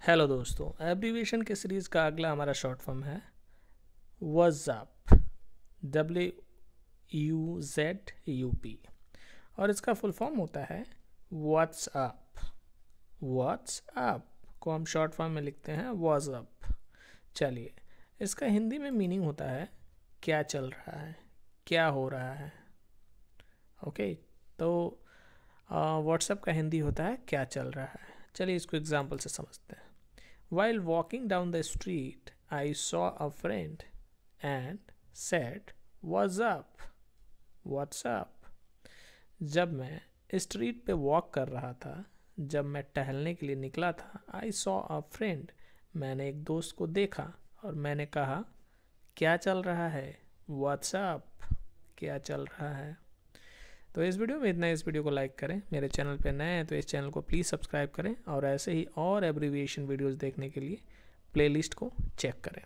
Hello दोस्तों abbreviation के series का अगला हमारा शॉर्ट फॉर्म है। Wassup W U Z U P और इसका फुल फॉर्म होता है व्हाट्सअप व्हाट्सअप को हम शॉर्ट फॉर्म में लिखते हैं वॉज़अप चलिए, इसका हिंदी में मीनिंग होता है, क्या चल रहा है, क्या हो रहा है। ओके तो व्हाट्सअप का हिंदी होता है, क्या चल रहा है। चलिए इसको एग्ज़ाम्पल से समझते हैं। While walking down the street, I saw a friend and said, What's up? What's up? जब मैं स्ट्रीट पे वॉक कर रहा था जब मैं टहलने के लिए निकला था आई सॉ अ फ्रेंड मैंने एक दोस्त को देखा और मैंने कहा क्या चल रहा है व्हाट्सअप क्या चल रहा है तो इस वीडियो में इतना इस वीडियो को लाइक करें, मेरे चैनल पर नए हैं तो इस चैनल को प्लीज़ सब्सक्राइब करें और ऐसे ही और एब्रीविएशन वीडियोज़ देखने के लिए प्लेलिस्ट को चेक करें।